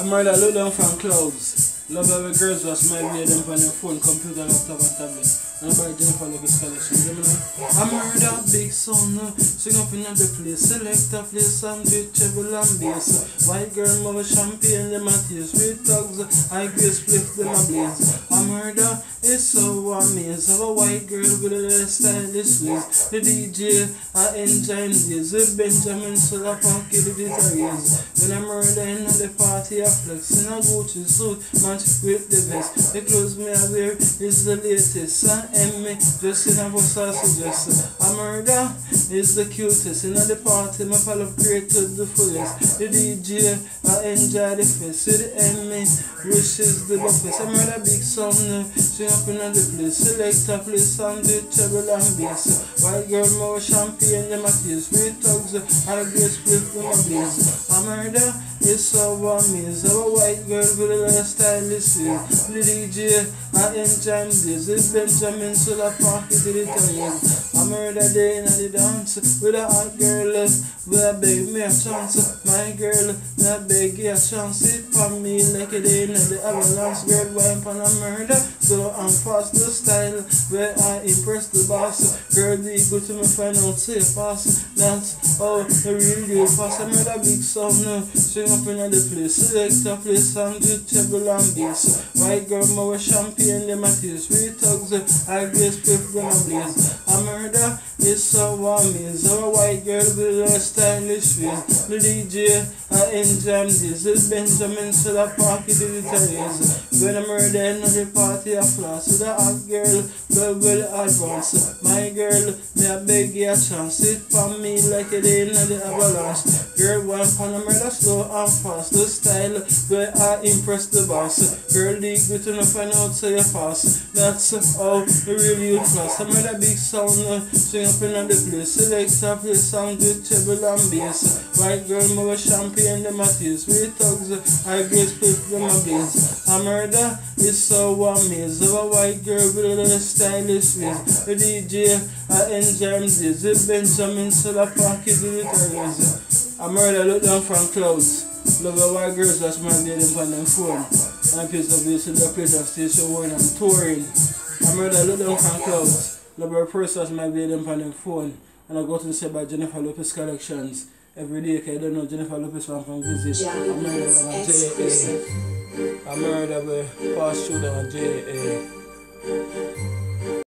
Amvrda look down from clouds. Love every girls just my way them on their phone, computer, laptop and tablet. And about Jennifer Lopez collection? Amvrda big son, uh, sing up in the place, select a play some with treble and bass. White girl, mother champagne, them a taste, sweet thugs, I grace split them a blaze. Amvrda, it's so amazing. Have a white girl with a stylish waist. The DJ, I enjoy this. With Benjamin Solar Pocket, the guitars. When Amvrda in the party, I flex in a Gucci suit, match with the vest. The clothes me I wear is the latest. Am me, just in a I suggest. A murder is the cutest. In the party, my pal create to the fullest. The DJ, I enjoy the fest. See the enemy, wishes the buffest. Amvrda big song, up in the place. Select a place and the treble and bass. White girl, more champagne, them a taste. Sweet thugs, I grace split them a blaze. A murder is so amazing. A white girl with a little stylish waist. The DJ, I enjoy this. It's Benjamin Solar Park, it did it again. Amvrda day in the dance with a hot girl. Uh, with a beg me a chance. My girl, uh, me a beg you a chance. It for me like day in the avalanche. Girl, wine pan a murder. So I'm fast the style where I impress the boss. Girl, be good to me find out say fast. That's how the real deal fast. I made a big song now. Uh, Swing up in the place. Select a place and do treble and bass. White girl, more champagne, them a taste. Sweet thugs, I grace piff, them a blaze. A murder is so amazing. A white girl with a stylish face. The DJ, I enjoy this. It's Benjamin Solar Park, it did it raise. When Amvrda in the party, I floss. With a hot girl, well, well advanced. My girl, me a beg you a chance. It for me like a day in the avalanche. Girl, one pan a murder slow and fast. The style where I impress the boss. Girl, the good to find out so you fast. That's how the real you class. I made a big sound, swing up in the place. Select a play sound with treble and bass. White girl, more champagne, them a taste. We thugs, I grace pick them a blaze. A murder is so amazing. A white girl with a little stylish waist. The DJ, I enjoy this. The Benjamin Solar Pocket, the guitars. A murder look down from clouds. Love a white girls that's my day them on them phone. And piece of this is the place of station one I'm touring. Amvrda look down from clouds. A person that's my them on them phone. And I go to say by Jennifer Lopez collections. Every day, cause I don't know Jennifer Lopez one from visit. Amvrda them on JA. Amvrda by pass through them on JA.